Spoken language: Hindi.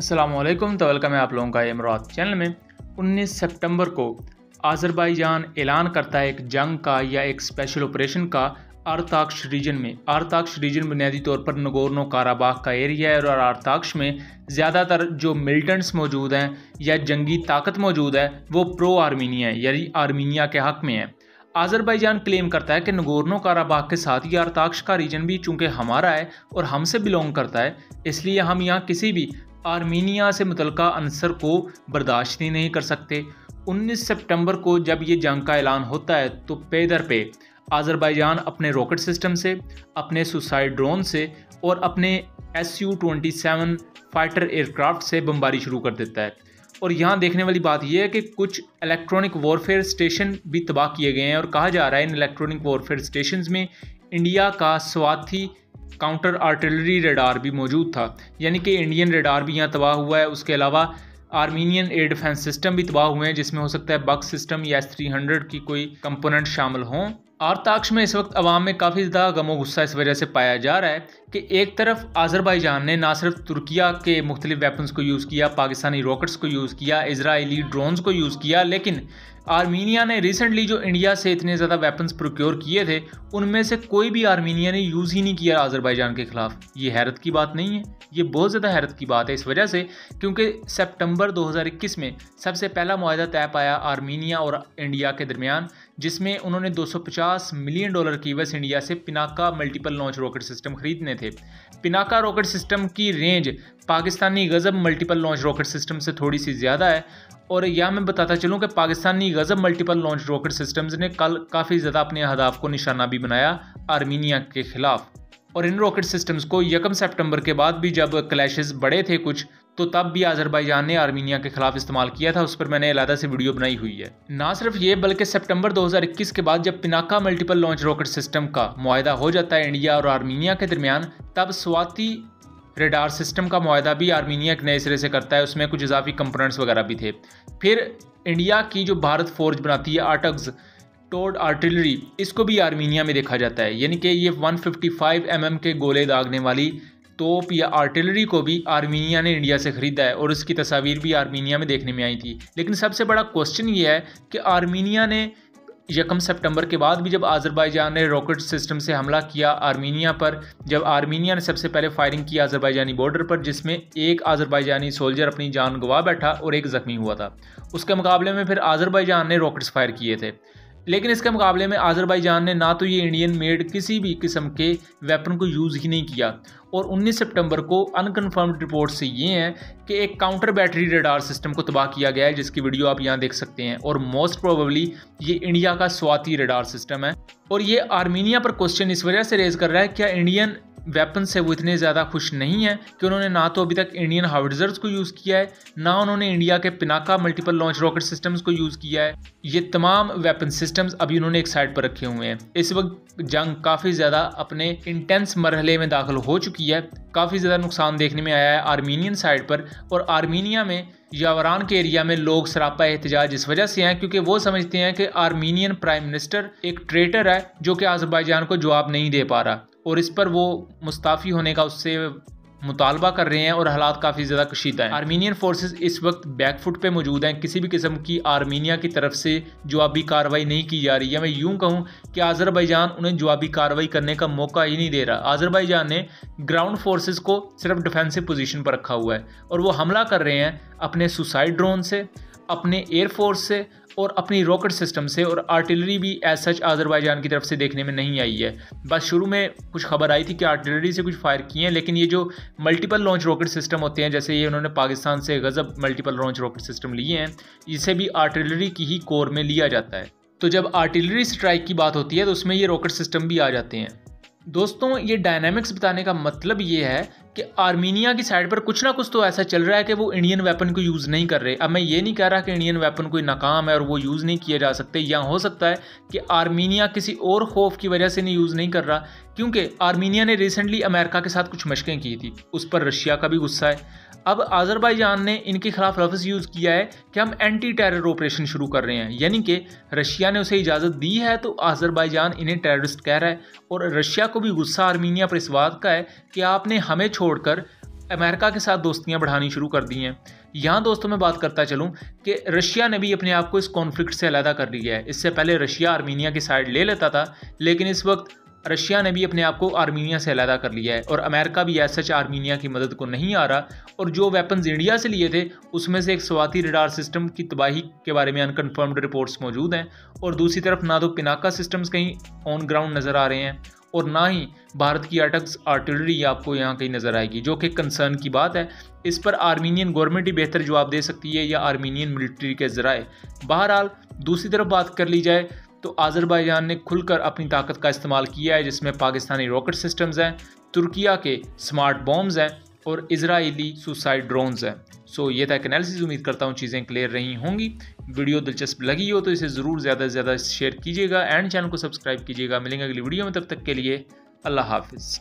असलम तो वेलकम है आप लोगों का इमरात चैनल में। 19 सितंबर को आज़रबाईजान ऐलान करता है एक जंग का या एक स्पेशल ऑपरेशन का आरताक्ष रीजन में। आरताक्ष रीजन बुनियादी तौर पर नगोरनो काराबाग का एरिया है और आरताक्ष में ज़्यादातर जो मिलिटेंट्स मौजूद हैं या जंगी ताकत मौजूद है, वो प्रो आर्मीनिया है, यानी आर्मीनिया के हक़ में है। आज़रबाईजान क्लेम करता है कि नगोरनो काराबाग के साथ ही आरताक्ष का रीजन भी चूँकि हमारा है और हमसे बिलोंग करता है, इसलिए हम यहाँ किसी भी आर्मीनिया से मुतलका अंसर को बर्दाश्त ही नहीं कर सकते। 19 सितंबर को जब ये जंग का ऐलान होता है तो पेदर पे आज़रबाईजान अपने रॉकेट सिस्टम से, अपने सुसाइड ड्रोन से और अपने S U twenty seven fighter aircraft से बमबारी शुरू कर देता है। और यहाँ देखने वाली बात यह है कि कुछ इलेक्ट्रॉनिक वॉरफेयर स्टेशन भी तबाह किए गए हैं और कहा जा रहा है इन इलेक्ट्रॉनिक वॉरफेयर स्टेशन में इंडिया का स्वार्थी काउंटर आर्टिलरी रेडार भी मौजूद था, यानी कि इंडियन रेडार भी यहाँ तबाह हुआ है। उसके अलावा आर्मीनियन एयर डिफेंस सिस्टम भी तबाह हुए हैं, जिसमें हो सकता है बक्स सिस्टम या एस थ्री हंड्रेड की कोई कंपोनेंट शामिल हों। आरताक्ष में इस वक्त अवाम में काफ़ी ज़्यादा गमो गुस्सा इस वजह से पाया जा रहा है कि एक तरफ़ आज़रबाईजान ने ना सिर्फ़ तुर्किया के मुख्तलिफ़ वेपन्स को यूज़ किया, पाकिस्तानी रॉकेट्स को यूज़ किया इसराइली ड्रोन्स को यूज़ किया, लेकिन आर्मीनिया ने रिसेंटली जो इंडिया से इतने ज़्यादा वेपन्स प्रोक्योर किए थे, उनमें से कोई भी आर्मीनिया ने यूज़ ही नहीं किया आज़रबाईजान के ख़िलाफ़। ये हैरत की बात नहीं है। ये बहुत ज़्यादा हैरत की बात है इस वजह से क्योंकि सितंबर 2021 में सबसे पहला माहा तय पाया आर्मीनिया और इंडिया के दरमियान जिसमें उन्होंने 250 मिलियन डॉलर की वेस्ट इंडिया से Pinaka multiple launch rocket system खरीदने थे। पिनाका रॉकेट सिस्टम की रेंज पाकिस्तानी गज़ब मल्टीपल लॉन्च रॉकेट सिस्टम से थोड़ी सी ज़्यादा है और यह मैं बताता चलूँ कि पाकिस्तानी गज़ब मल्टीपल लॉन्च रॉकेट सिस्टम्स ने कल काफ़ी ज़्यादा अपने अहदाफ को निशाना भी बनाया आर्मीनिया के ख़िलाफ़। और इन रॉकेट सिस्टम्स को यकम सितंबर के बाद भी जब क्लैशेस बड़े थे कुछ तो तब भी आज़रबाईजान ने आर्मीनिया के खिलाफ इस्तेमाल किया था, उस पर मैंने अलहदा से वीडियो बनाई हुई है। ना सिर्फ़ ये, बल्कि सितंबर 2021 के बाद जब Pinaka multiple launch rocket system का मुआदा हो जाता है इंडिया और आर्मीनिया के दरमियान, तब स्वाति रेडार सिस्टम का मुआदा भी आर्मीनिया के नए सिरे से करता है, उसमें कुछ इजाफी कंपोनेंट्स वगैरह भी थे। फिर इंडिया की जो भारत फोर्ज बनाती है आटग्स टोड आर्टिलरी, इसको भी आर्मीनिया में देखा जाता है। यानी कि ये 155 mm के गोले दागने वाली तोप या आर्टिलरी को भी आर्मीनिया ने इंडिया से ख़रीदा है और उसकी तस्वीर भी आर्मीनिया में देखने में आई थी। लेकिन सबसे बड़ा क्वेश्चन ये है कि आर्मीनिया ने यकम सितंबर के बाद भी जब आज़रबाईजान ने रॉकेट सिस्टम से हमला किया आर्मीनिया पर, जब आर्मीनिया ने सबसे पहले फायरिंग की आज़रबाईजानी बॉर्डर पर, जिसमें एक आज़रबाईजानी सोल्जर अपनी जान गवा बैठा और एक ज़ख्मी हुआ था। उसके मुकाबले में फिर आज़रबाईजान ने रॉकेट्स फायर किए थे। लेकिन इसके मुकाबले में आज़रबाईजान ने ना तो ये इंडियन मेड किसी भी किस्म के वेपन को यूज़ ही नहीं किया। और 19 सितंबर को अनकन्फर्म्ड रिपोर्ट से ये हैं कि एक काउंटर बैटरी रेडार सिस्टम को तबाह किया गया है, जिसकी वीडियो आप यहाँ देख सकते हैं। और मोस्ट प्रोबेबली ये इंडिया का स्वाति रेडार सिस्टम है। और ये आर्मीनिया पर क्वेश्चन इस वजह से रेज कर रहा है, क्या इंडियन वेपन से वो इतने ज़्यादा खुश नहीं है कि उन्होंने ना तो अभी तक इंडियन हार्डजर्स को यूज़ किया है, ना उन्होंने इंडिया के Pinaka multiple launch rocket systems को यूज़ किया है। ये तमाम वेपन सिस्टम्स अभी उन्होंने एक साइड पर रखे हुए हैं। इस वक्त जंग काफ़ी ज़्यादा अपने इंटेंस मरहले में दाखिल हो चुकी है। काफ़ी ज़्यादा नुकसान देखने में आया है आर्मीनियन साइड पर और आर्मीनिया में यावरान के एरिया में लोग सरापा एहतजाज इस वजह से हैं क्योंकि वो समझते हैं कि आर्मीनियन प्राइम मिनिस्टर एक ट्रेटर है जो कि आज़रबाईजान को जवाब नहीं दे पा रहा। और इस पर वो मुस्ताफ़ी होने का उससे मुतालबा कर रहे हैं और हालात काफ़ी ज़्यादा कशीदा हैं। आर्मीनियन फोर्सेस इस वक्त बैकफुट पे मौजूद हैं। किसी भी किस्म की आर्मीनिया की तरफ़ से जवाबी कार्रवाई नहीं की जा रही है। मैं यूँ कहूँ कि आज़रबाईजान उन्हें जवाबी कार्रवाई करने का मौका ही नहीं दे रहा। आज़रबाईजान ने ग्राउंड फोर्सेस को सिर्फ़ डिफेंसिव पोजीशन पर रखा हुआ है और वो हमला कर रहे हैं अपने सुसाइड ड्रोन से। अपने एयरफोर्स से और अपनी रॉकेट सिस्टम से और आर्टिलरी भी एज सच आज़रबाईजान की तरफ़ से देखने में नहीं आई है। बस शुरू में कुछ खबर आई थी कि आर्टिलरी से कुछ फायर किए हैं, लेकिन ये जो मल्टीपल लॉन्च रॉकेट सिस्टम होते हैं, जैसे ये उन्होंने पाकिस्तान से गज़ब मल्टीपल लॉन्च रॉकेट सिस्टम लिए हैं, इसे भी आर्टिलरी की ही कोर में लिया जाता है। तो जब आर्टिलरी स्ट्राइक की बात होती है तो उसमें ये रॉकेट सिस्टम भी आ जाते हैं। दोस्तों, ये डायनामिक्स बताने का मतलब ये है कि आर्मीनिया की साइड पर कुछ ना कुछ तो ऐसा चल रहा है कि वो इंडियन वेपन को यूज़ नहीं कर रहे। अब मैं ये नहीं कह रहा कि इंडियन वेपन कोई नाकाम है और वो यूज़ नहीं किए जा सकते, या हो सकता है कि आर्मीनिया किसी और खौफ की वजह से नहीं यूज़ नहीं कर रहा। क्योंकि आर्मीनिया ने रिसेंटली अमेरिका के साथ कुछ मशकें की थी। उस पर रशिया का भी गुस्सा है। अब आज़रबाईजान ने इनके खिलाफ लफ्ज़ यूज़ किया है कि हम एंटी टेरर ऑपरेशन शुरू कर रहे हैं। यानी कि रशिया ने उसे इजाज़त दी है तो आज़रबाईजान इन्हें टेररिस्ट कह रहा है। और रशिया को भी गुस्सा आर्मीनिया पर इस बात का है कि आपने हमें छोड़कर अमेरिका के साथ दोस्तियाँ बढ़ानी शुरू कर दी हैं। यहाँ दोस्तों मैं बात करता चलूँ कि रशिया ने भी अपने आप को इस कॉन्फ्लिक्ट से अलहदा कर लिया है। इससे पहले रशिया आर्मीनिया की साइड ले लेता था, लेकिन इस वक्त रशिया ने भी अपने आप को आर्मीनिया से अलहदा कर लिया है और अमेरिका भी ऐसा सच आर्मीनिया की मदद को नहीं आ रहा और जो वेपन्स इंडिया से लिए थे, उसमें से एक स्वाति रडार सिस्टम की तबाही के बारे में अनकन्फर्म्ड रिपोर्ट्स मौजूद हैं और दूसरी तरफ़ ना तो पिनाका सिस्टम्स कहीं ऑन ग्राउंड नज़र आ रहे हैं और ना ही भारत की अटक्स आर्टिलरी आपको यहाँ कहीं नज़र आएगी, जो कि कंसर्न की बात है। इस पर आर्मीनियन गवर्नमेंट ही बेहतर जवाब दे सकती है या आर्मीनियन मिलिट्री के ज़राए। बहरहाल, दूसरी तरफ़ बात कर ली जाए तो आज़रबाईजान ने खुलकर अपनी ताकत का इस्तेमाल किया है, जिसमें पाकिस्तानी रॉकेट सिस्टम्स हैं, तुर्किया के स्मार्ट बॉम्ब्स हैं और इसराइली सुसाइड ड्रोन्स हैं। सो, ये था एक एनालिसिस उम्मीद करता हूँ चीज़ें क्लियर रही होंगी। वीडियो दिलचस्प लगी हो तो इसे ज़रूर ज़्यादा से ज़्यादा शेयर कीजिएगा एंड चैनल को सब्सक्राइब कीजिएगा। मिलेंगे अगली वीडियो में, तब तक के लिए अल्लाह हाफिज़।